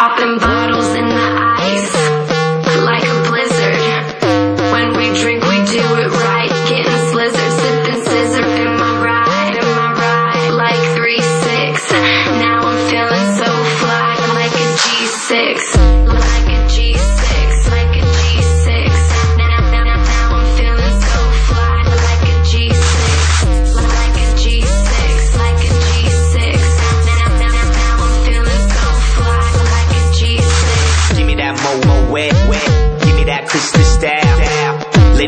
Popping bottles in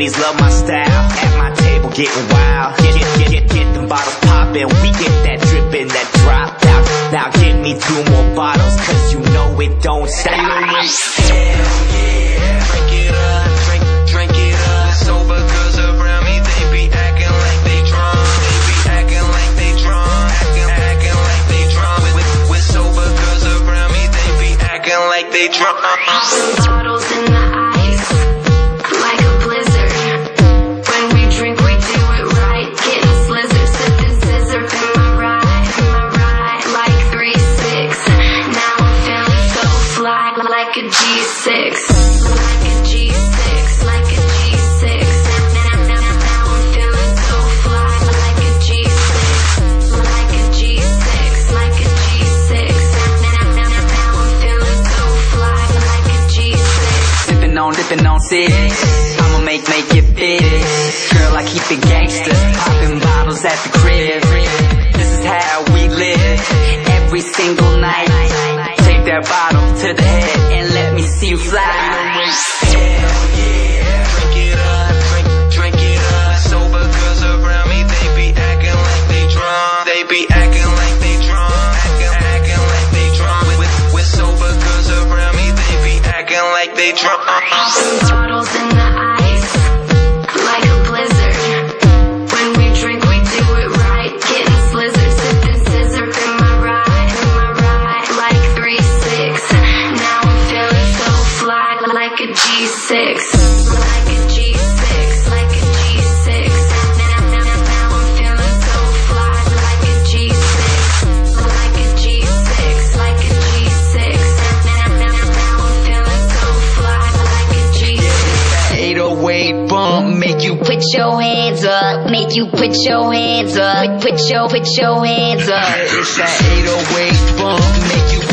Ladies love my style. At my table getting wild. Get get get get, get them bottles poppin'. We get that drippin', that drop out. Now give me two more bottles, cause you know it don't stop. Hell yeah. Drink it up, drink, drink it up. Sober girls around me, they be acting like they drunk. They be acting like they drunk. Acting, acting like they drunk. With, with sober girls around me, they be acting like they drunk. bottles in the a G6. Dipping on, dipping on six. I'ma make, make it big. Girl, I keep it gangster. Popping bottles at the crib. This is how we live. Every single night. Take that bottle to the head you fly. Hell yeah. Drink G6, like a G6, like a G6. Now, now, now, now I'm feeling so fly like a G6, like a G6, like a G6. Now, now, now, now I'm feeling so fly like a G6. 808 bump, make you Put your hands up, make you put your hands up, put your put your hands up, It's that 808 bump, make you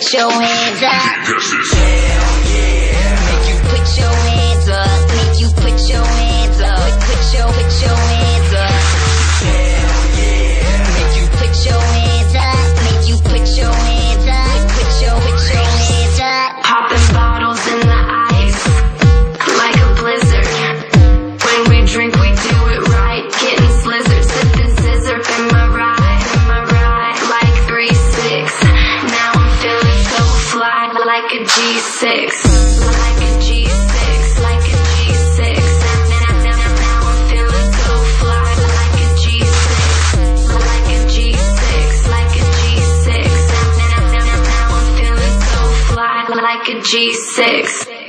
put your hands up, make like a G6, like a G6, like a G6. Now, now, now, now I'm feeling so fly like a G6, like a G6, like a G6. Now, now, now, now I'm feeling so fly like a G6.